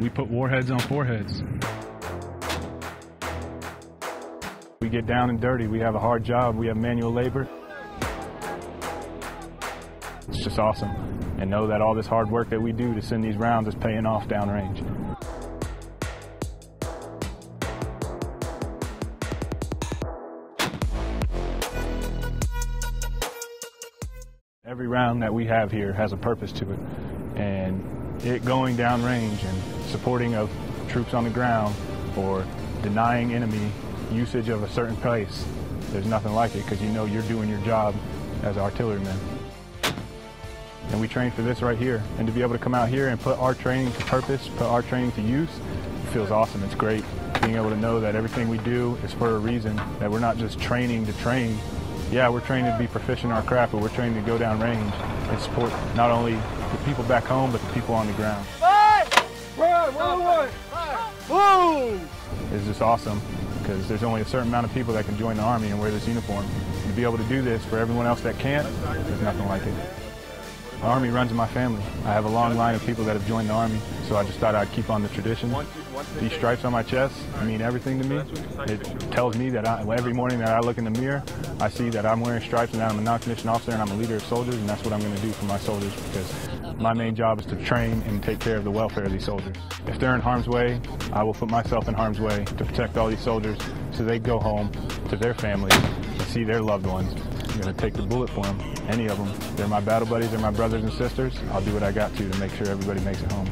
We put warheads on foreheads. We get down and dirty. We have a hard job. We have manual labor. It's just awesome. And know that all this hard work that we do to send these rounds is paying off downrange. Every round that we have here has a purpose to it. It going downrange and supporting of troops on the ground or denying enemy usage of a certain place, there's nothing like it because you know you're doing your job as artillerymen. And we train for this right here. And to be able to come out here and put our training to purpose, put our training to use, feels awesome. It's great being able to know that everything we do is for a reason, that we're not just training to train. Yeah, we're trained to be proficient in our craft, but we're trained to go down range and support not only the people back home, but the people on the ground. Run, run, run. Boom! It's just awesome because there's only a certain amount of people that can join the Army and wear this uniform. And to be able to do this for everyone else that can't, there's nothing like it. The Army runs in my family. I have a long line of people that have joined the Army, so I just thought I'd keep on the tradition. These stripes on my chest mean everything to me. It tells me that I, every morning that I look in the mirror, I see that I'm wearing stripes and that I'm a non-commissioned officer and I'm a leader of soldiers, and that's what I'm going to do for my soldiers because my main job is to train and take care of the welfare of these soldiers. If they're in harm's way, I will put myself in harm's way to protect all these soldiers so they go home to their families and see their loved ones. I'm going to take the bullet for them, any of them. They're my battle buddies, they're my brothers and sisters. I'll do what I got to to make sure everybody makes it home.